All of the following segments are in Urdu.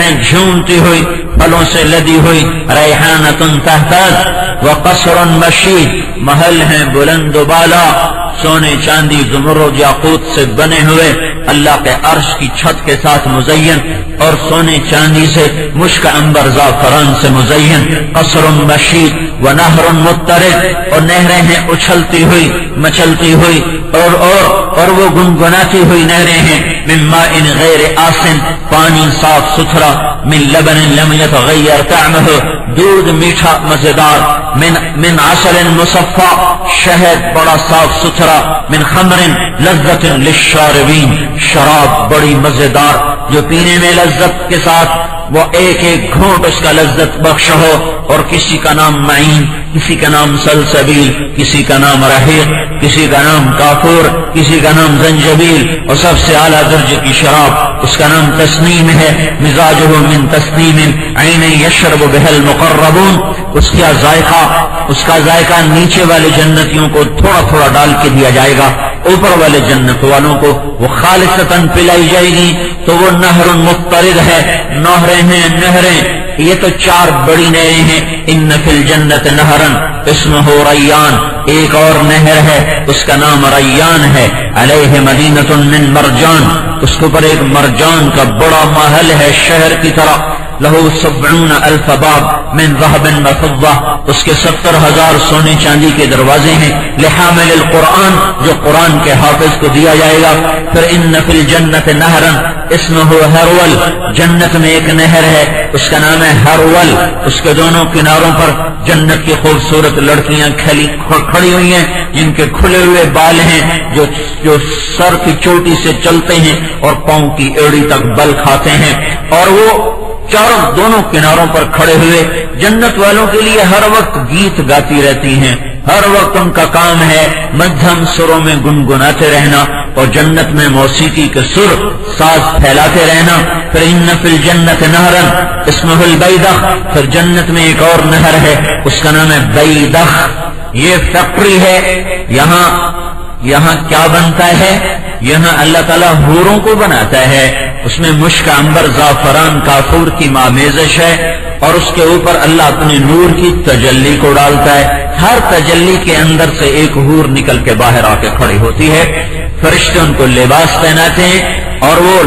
ہیں جھومتی ہوئی پھلوں سے لدی ہوئی ریحانتن تحتاج و قصر مشید، محل ہیں بلند و بالا، سونے چاندی زمرد یاقوت سے بنے ہوئے، اللہ کے عرش کی چھت کے ساتھ مزین، اور سونے چاندی سے مشک امبر زعفران سے مزین قصر مشید و نہر مترد، اور نہریں ہیں اچھلتی ہوئی مچلتی ہوئی، اور اور اور وہ گنگناتی ہوئی نہریں ہیں من غیر آسن، پانی صاف ستھرا من لبن لم يتغير طعمه. دودھ میٹھا مزیدار. من من عسل مصفا شہد بڑا صاف ستھرا. من خمر لذت للشاربین. شراب بڑی مزیدار. جو پینے میں لذت کے ساتھ وہ ایک ایک گھونٹ اس کا لذت بخش ہو اور کسی کا نام معین. کسی کا نام سلسبیل، کسی کا نام رحیق، کسی کا نام کافور، کسی کا نام زنجبیل، اور سب سے اعلیٰ درجے کی شراب، اس کا نام تسنیم ہے مزاج من تسنیم، عین یشرب بہل مقربون اس کا ذائقہ، اس کا ذائقہ نیچے والے جنتیوں کو تھوڑا تھوڑا ڈال کے دیا جائے گا، اوپر والے جنت والوں کو وہ خالصتاً پلائی جائے گی، تو وہ نہر مفترد ہے، نہریں ہیں نہریں یہ تو چار بڑی نہریں ہیں. ان نفل جنت نہرن اسم ہو ریان. ایک اور نہر ہے. اس کا نام ریان ہے. علیہ مدینت من مرجان. اس کے اوپر ایک مرجان کا بڑا محل ہے شہر کی طرح. لہو سبعون الف باب. من ذهب وفضہ اس کے ستر ہزار سونے چاندی کے دروازے ہیں. لحامل القرآن جو قرآن کے حافظ کو دیا جائے گا. پھر ان فی الجنت نہرن. اسمہ ہرول. جنت میں ایک نہر ہے. اس کا نام ہے ہرول. اس کے دونوں کناروں پر جنت کی خوبصورت لڑکیاں کھلی، کھڑی ہوئی ہیں. جن کے کھلے ہوئے بال ہیں، جو جو سر کی چوٹی سے چلتے ہیں اور پاؤں کی ایڑی تک بل کھاتے ہیں. اور وہ چاروں دونوں کناروں پر کھڑے ہوئے جنت والوں کے لیے ہر وقت گیت گاتی رہتی ہیں۔ ہر وقت ان کا کام ہے مدھم سروں میں گنگناتے رہنا اور جنت میں موسیقی کے سر ساز پھیلاتے رہنا۔ پھر ان فی الجنت نہرن اسمہ البیدخ پھر جنت میں ایک اور نہر ہے، اس کا نام ہے بیدخ۔ یہ فیکٹری ہے، یہاں یہاں کیا بنتا ہے؟ یہاں اللہ تعالیٰ حوروں کو بناتا ہے۔ اس میں مشک امبر زعفران کافور کی مامیزش ہے اور اس کے اوپر اللہ اپنے نور کی تجلی کو ڈالتا ہے۔ ہر تجلی کے اندر سے ایک حور نکل کے باہر آ کے کھڑی ہوتی ہے۔ فرشتے ان کو لباس پہناتے ہیں اور وہ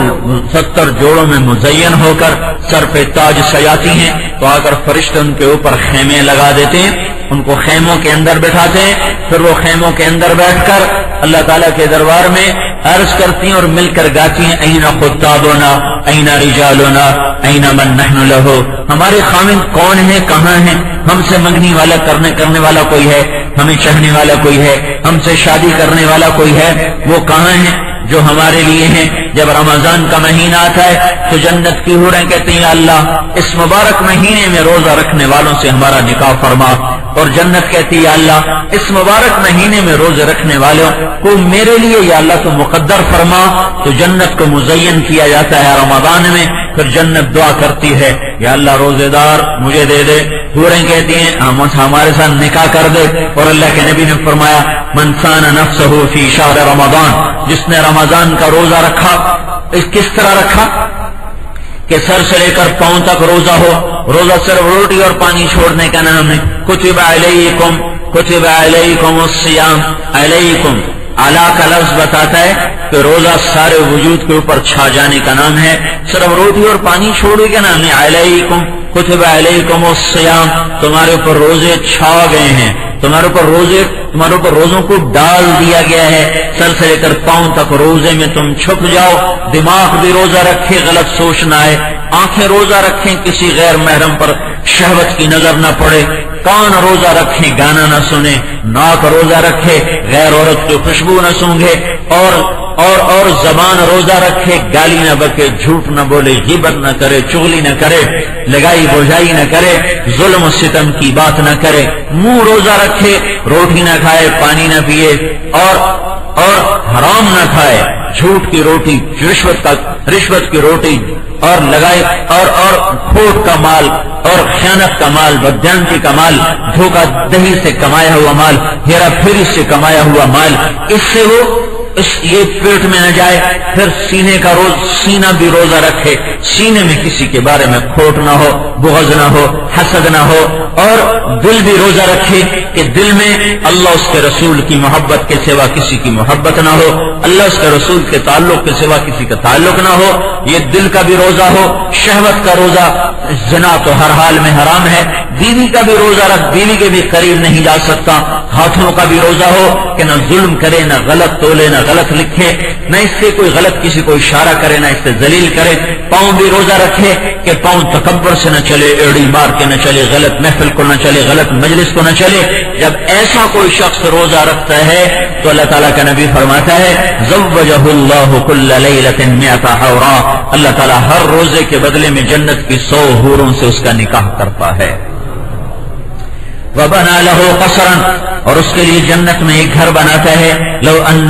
ستر جوڑوں میں مزین ہو کر سر پہ تاج سجاتی ہیں۔ تو آ کر فرشتے ان کے اوپر خیمے لگا دیتے ہیں، ان کو خیموں کے اندر بٹھاتے ہیں۔ پھر وہ خیموں کے اندر بیٹھ کر اللہ تعالیٰ کے دربار میں عرض کرتی ہیں اور مل کر گاتی ہیں، اینا خطابونا اینا رجالونا اینا من نحن لہو. ہمارے خامن کون ہیں، کہاں ہیں؟ ہم سے منگنی والا کرنے کرنے والا کوئی ہے؟ ہمیں چاہنے والا کوئی ہے؟ ہم سے شادی کرنے والا کوئی ہے؟ وہ کہاں ہیں جو ہمارے لیے ہیں؟ جب رمضان کا مہینہ آتا ہے تو جنت کی ہو رہے کہتے ہیں، اللہ اس مبارک مہینے میں روزہ رکھنے والوں سے ہمارا نکاح فرما. اور جنت کہتی ہے اللہ، اس مبارک مہینے میں روزے رکھنے والوں کو میرے لیے، یا اللہ، تو مقدر فرما، تو جنت کو مزین کیا جاتا ہے رمضان میں، پھر جنت دعا کرتی ہے، یا اللہ روزے دار مجھے دے دے۔ پورے کہتی ہیں ہمارے ساتھ نکاح کر دے۔ اور اللہ کے نبی نے فرمایا منسان نفس ہو فی شہر رمضان، جس نے رمضان کا روزہ رکھا، اس کس طرح رکھا؟ کہ سر سے لے کر پاؤں تک روزہ ہو، روزہ صرف روٹی اور پانی چھوڑنے کا نام ہے۔ کتب علیکم کتب علیکم السیام علیکم اعلیٰ کا لفظ بتاتا ہے کہ روزہ سارے وجود کے اوپر چھا جانے کا نام ہے۔ صرف روٹی اور پانی چھوڑنے کا نام ہے۔ علیکم، کتب علیکم السیام تمہارے اوپر روزے چھا گئے ہیں۔ تمہارے اوپر روزے تمہارے اوپر روزوں کو ڈال دیا گیا ہے۔ سر سے لے کر پاؤں تک روزے میں تم چھپ جاؤ۔ دماغ بھی روزہ رکھے، غلط سوچ نہ آئے۔ آنکھیں روزہ رکھیں، کسی غیر محرم پر شہوت کی نظر نہ پڑے۔ کان روزہ رکھیں گانا نہ سنے، ناک روزہ رکھے، غیر عورت کی خوشبو نہ سونگے اور اور اور زبان روزہ رکھے، گالی نہ بکے، جھوٹ نہ بولے، غیبت نہ کرے، چغلی نہ کرے، لگائی بوجھائی نہ کرے، ظلم و ستم کی بات نہ کرے، منہ روزہ رکھے، روٹی نہ کھائے، پانی نہ پیے اور اور حرام نہ کھائے۔ جھوٹ کی روٹی، رشوت کا رشوت کی روٹی اور لگائے اور اور کھوٹ کا مال اور خیانت کا مال بدیانتی کا مال، دھوکہ دہی سے کمایا ہوا مال، ہیرا پھیری سے کمایا ہوا مال۔ اس سے وہ اس یہ پیٹ میں نہ جائے، پھر سینے کا روز سینہ بھی روزہ رکھے۔ سینے میں کسی کے بارے میں کھوٹ نہ ہو، بغض نہ ہو۔ حسد نہ ہو اور دل بھی روزہ رکھے کہ دل میں اللہ اس کے رسول کی محبت کے سوا کسی کی محبت نہ ہو، اللہ اس کے رسول کے تعلق کے سوا کسی کا تعلق نہ ہو۔ یہ دل کا بھی روزہ ہو، شہوت کا روزہ جنا تو ہر حال میں حرام ہے۔ بیوی کا بھی روزہ رکھ، بیوی کے بھی قریب نہیں جا سکتا۔ ہاتھوں کا بھی روزہ ہو کہ نہ ظلم کرے، نہ غلط تولے، نہ غلط لکھے۔ نہ اس سے کوئی غلط کسی کو اشارہ کرے، نہ اس سے ذلیل کرے۔ پاؤں بھی روزہ رکھے کہ پاؤں تکبر سے نہ چلے، ایڑی مار کے نہ چلے، غلط محفل کو نہ چلے، غلط مجلس کو نہ چلے۔ جب ایسا کوئی شخص روزہ رکھتا ہے، تو اللہ تعالیٰ کا نبی فرماتا ہے اللہ تعالیٰ ہر روزے کے بدلے میں جنت کی سو حوروں سے اس کا نکاح کرتا ہے۔ وبنا له قصرا اور اس کے لیے جنت میں ایک گھر بناتا ہے۔ لو ان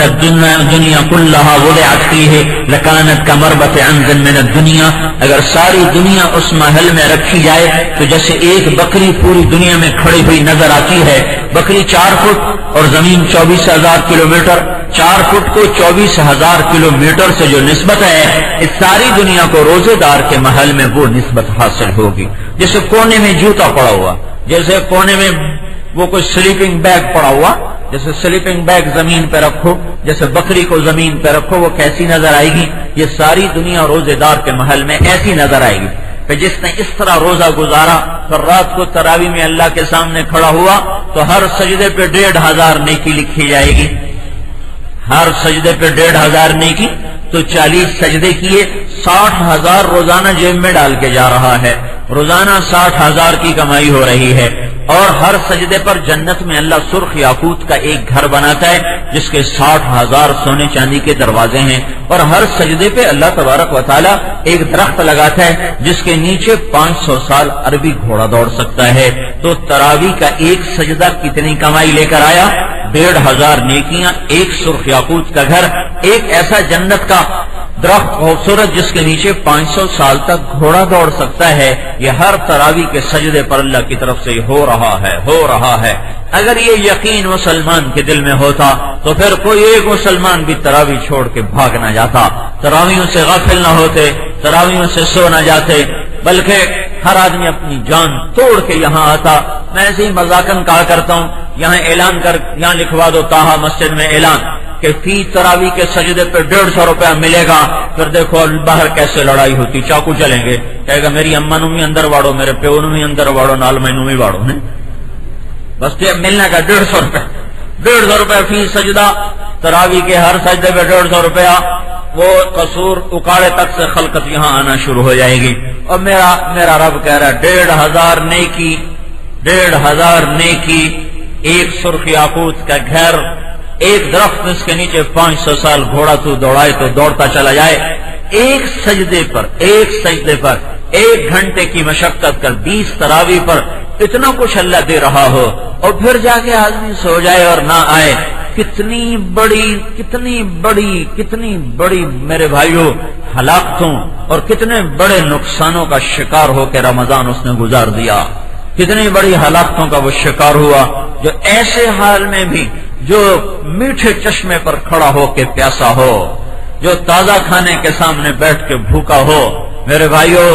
دنیا كلها وضعت فيه لكانت كمربت انزل من الدنيا۔ اگر ساری دنیا اس محل میں رکھی جائے تو جیسے ایک بکری پوری دنیا میں کھڑی ہوئی نظر آتی ہے۔ بکری چار فٹ اور زمین چوبیس ہزار کلو میٹر چار فٹ کو چوبیس ہزار کلو میٹر سے جو نسبت ہے، اس ساری دنیا کو روزے دار کے محل میں وہ نسبت حاصل ہوگی۔ جیسے کونے میں جوتا پڑا ہوا۔ جیسے کونے میں وہ کوئی سلیپنگ بیگ پڑا ہوا، جیسے سلیپنگ بیگ زمین پہ رکھو، جیسے بکری کو زمین پہ رکھو، وہ کیسی نظر آئے گی؟ یہ ساری دنیا روزے دار کے محل میں ایسی نظر آئے گی کہ جس نے اس طرح روزہ گزارا تو رات کو تراوی میں اللہ کے سامنے کھڑا ہوا تو ہر سجدے پہ ڈیڑھ ہزار نیکی لکھی جائے گی۔ ہر سجدے پہ ڈیڑھ ہزار نیکی تو چالیس سجدے کیے، ساٹھ ہزار روزانہ جیب میں ڈال کے جا رہا ہے۔ روزانہ ساٹھ ہزار کی کمائی ہو رہی ہے اور ہر سجدے پر جنت میں اللہ سرخ یاقوت کا ایک گھر بناتا ہے، جس کے ساٹھ ہزار سونے چاندی کے دروازے ہیں۔ اور ہر سجدے پہ اللہ تبارک و تعالیٰ ایک درخت لگاتا ہے، جس کے نیچے پانچ سو سال عربی گھوڑا دوڑ سکتا ہے۔ تو تراوی کا ایک سجدہ کتنی کمائی لے کر آیا؟ ڈیڑھ ہزار نیکیاں، ایک سرخ یاقوت کا گھر، ایک ایسا جنت کا درخت خوبصورت جس کے نیچے پانچ سو سال تک گھوڑا دوڑ سکتا ہے، یہ ہر تراوی کے سجدے پر اللہ کی طرف سے ہو رہا ہے، ہو رہا ہے۔ اگر یہ یقین مسلمان کے دل میں ہوتا تو پھر کوئی ایک مسلمان بھی تراوی چھوڑ کے بھاگ نہ جاتا۔ تراویوں سے غافل نہ ہوتے، تراویوں سے سو نہ جاتے، بلکہ ہر آدمی اپنی جان توڑ کے یہاں آتا۔ میں ایسے ہی مذاکن کہا کرتا ہوں، یہاں اعلان کر، یہاں لکھوا دو، تاہا مسجد میں اعلان۔ کہ فی تراوی کے سجدے پہ ڈیڑھ سو روپیہ ملے گا، پھر دیکھو باہر کیسے لڑائی ہوتی، چاقو چلیں گے۔ کہے گا، میری اما نو بھی اندر واڑو، میرے پیو نو بھی اندر واڑو، نال میں بھی واڑو ہے بس ملنے کا ڈیڑھ سو روپیہ۔ ڈیڑھ سو روپیہ فی سجدہ، تراوی کے ہر سجدے پہ ڈیڑھ سو روپیہ۔ وہ قصور اکاڑے تک سے خلقت یہاں آنا شروع ہو جائے گی۔ اور میرا میرا رب کہہ رہا ہے، ڈیڑھ ہزار نیکی، ڈیڑھ ہزار نیکی، ایک سرخ یاقوت کا گھر ایک درخت اس کے نیچے پانچ سو سال گھوڑا تو دوڑائے تو دوڑتا چلا جائے۔ ایک سجدے پر، ایک سجدے پر، ایک گھنٹے کی مشقت کر، بیس تراوی پر اتنا کچھ اللہ دے رہا ہو اور پھر جا کے آدمی سو جائے اور نہ آئے۔ کتنی بڑی کتنی بڑی کتنی بڑی میرے بھائیوں ہلاکتوں اور کتنے بڑے نقصانوں کا شکار ہو کے رمضان اس نے گزار دیا۔ کتنی بڑی ہلاکتوں کا وہ شکار ہوا جو ایسے حال میں بھی جو میٹھے چشمے پر کھڑا ہو کے پیاسا ہو، جو تازہ کھانے کے سامنے بیٹھ کے بھوکا ہو۔ میرے بھائیوں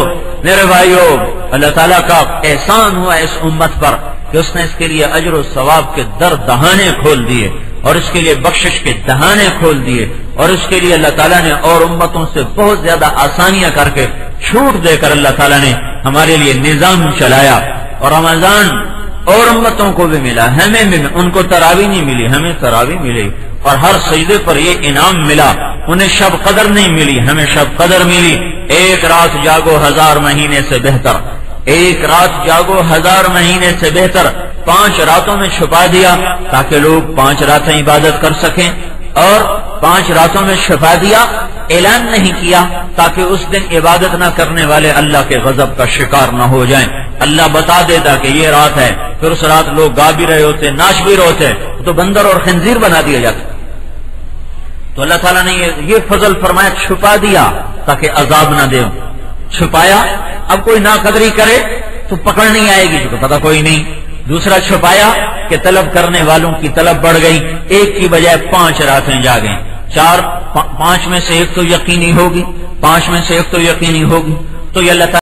میرے بھائیوں اللہ تعالیٰ کا احسان ہوا اس امت پر کہ اس نے اس کے لیے اجر و ثواب کے در دہانے کھول دیے اور اس کے لیے بخشش کے دہانے کھول دیے اور اس کے لیے اللہ تعالیٰ نے اور امتوں سے بہت زیادہ آسانیاں کر کے چھوٹ دے کر اللہ تعالیٰ نے ہمارے لیے نظام چلایا اور رمضان اور امتوں کو بھی ملا، ہمیں بھی ان کو تراوی نہیں ملی، ہمیں تراوی ملی۔ اور ہر سجدے پر یہ انعام ملا، انہیں شب قدر نہیں ملی، ہمیں شب قدر ملی۔ ایک رات جاگو ہزار مہینے سے بہتر۔ ایک رات جاگو ہزار مہینے سے بہتر۔ پانچ راتوں میں چھپا دیا تاکہ لوگ پانچ راتیں عبادت کر سکیں۔ اور پانچ راتوں میں شفا دیا، اعلان نہیں کیا تاکہ اس دن عبادت نہ کرنے والے اللہ کے غضب کا شکار نہ ہو جائیں۔ اللہ بتا دیتا کہ یہ رات ہے۔ پھر اس رات لوگ گا بھی رہے ہوتے ناچ بھی رہے ہوتے تو بندر اور خنزیر بنا دیا جاتا تو اللہ تعالیٰ نے یہ فضل فرمایا، چھپا دیا تاکہ عذاب نہ دے۔ چھپایا، اب کوئی نہ قدری کرے تو پکڑ نہیں آئے گی پتا کوئی نہیں۔ دوسرا، چھپایا کہ طلب کرنے والوں کی طلب بڑھ گئی۔ ایک کی بجائے پانچ راتیں جا گئیں چار پانچ میں سے ایک تو یقینی ہوگی۔ پانچ میں سے ایک تو یقینی ہوگی۔ تو یہ اللہ تعالیٰ